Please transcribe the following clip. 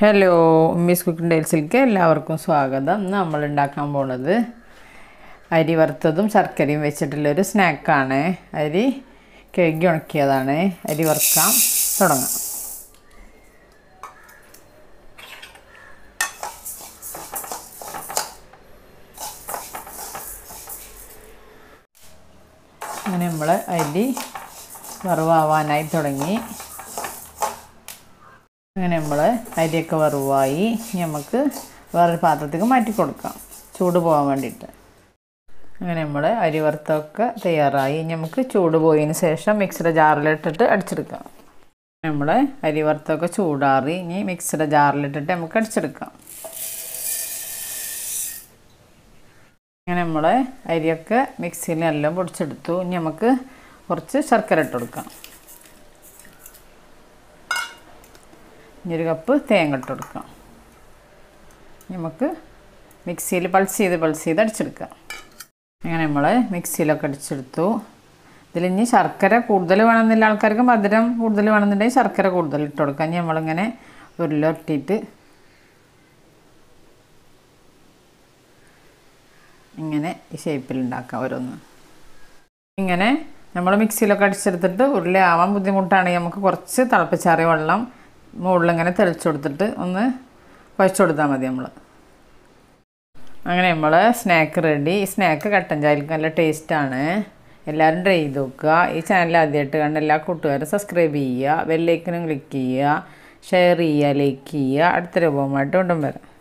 Hello miss cooking ഡേൽസിലേക്ക് എല്ലാവർക്കും സ്വാഗതം. നമ്മൾ ഉണ്ടാക്കാൻ പോണത് അരി വറുത്തതും ശർക്കരയും വെച്ചിട്ടുള്ളൊരു സ്നാക്കാണ് അരി കഴുകി ഉണക്കിയതാണ്. അരി വറുക്കാൻ തുടങ്ങാം. അങ്ങനെ നമ്മൾ അരി വറവാവാനായി തുടങ്ങി. അങ്ങനെ നമ്മൾ അരിയൊക്കെ വറുവായി നമുക്ക് വേറൊരു പാത്രത്തേക്ക് മാറ്റി കൊടുക്കാം. ചൂട് പോകാൻ വേണ്ടിയിട്ട്. അങ്ങനെ നമ്മൾ അരി വറുത്തൊക്കെ തയ്യാറായി. നമുക്ക് ചൂട് പോയതിന് ശേഷം മിക്സിയുടെ ജാറിലിട്ടിട്ട് അടിച്ചെടുക്കാം. നമ്മൾ അരി വറുത്തൊക്കെ ചൂടാറി ഇനി മിക്സിയുടെ ജാറിലിട്ടിട്ട് നമുക്ക് അടിച്ചെടുക്കാം. അങ്ങനെ നമ്മൾ അരിയൊക്കെ മിക്സിയിൽ എല്ലാം പൊടിച്ചെടുത്തു. ഇനി നമുക്ക് കുറച്ച് ശർക്കര ഇട്ട് കൊടുക്കാം. ഇനി ഒരു കപ്പ് തേങ്ങ ഇട്ട് കൊടുക്കാം. നമുക്ക് മിക്സിയിൽ പൾസ് ചെയ്ത് പൾസ് ചെയ്ത് അടിച്ചെടുക്കാം. അങ്ങനെ നമ്മൾ മിക്സിയിലൊക്കെ അടിച്ചെടുത്തു. ഇതിൽ ഇനി ശർക്കര കൂടുതൽ വേണമെന്നില്ല ആൾക്കാർക്ക് മധുരം കൂടുതൽ വേണമെന്നുണ്ടെങ്കിൽ ശർക്കര കൂടുതൽ ഇട്ട് കൊടുക്കാം. ഇനി നമ്മളിങ്ങനെ ഉരുളൊരട്ടിയിട്ട് ഇങ്ങനെ ഈ ഷേപ്പിൽ ഉണ്ടാക്കാം ഓരോന്ന്. ഇങ്ങനെ നമ്മൾ മിക്സിയിലൊക്കെ അടിച്ചെടുത്തിട്ട് ഉരുളി ആവാൻ ബുദ്ധിമുട്ടാണെങ്കിൽ നമുക്ക് കുറച്ച് തിളപ്പിച്ചാറിയ വെള്ളം മുകളിലിങ്ങനെ തെളിച്ചു കൊടുത്തിട്ട് ഒന്ന് കുഴച്ച് കൊടുത്താൽ മതി നമ്മൾ അങ്ങനെ നമ്മൾ സ്നാക്ക് റെഡി ഈ സ്നാക്ക് കട്ടൻ ചായക്ക് നല്ല ടേസ്റ്റാണ് എല്ലാവരും ട്രൈ ചെയ്ത് നോക്കുക. ഈ ചാനൽ ആദ്യമായിട്ട് കണ്ട എല്ലാ കൂട്ടുകാരും സബ്സ്ക്രൈബ് ചെയ്യുക. ബെല്ലൈക്കനും ക്ലിക്ക് ചെയ്യുക. ഷെയർ ചെയ്യുക ലൈക്ക് ചെയ്യുക. അടുത്ത രൂപമായിട്ട് കൊണ്ടും വരാം.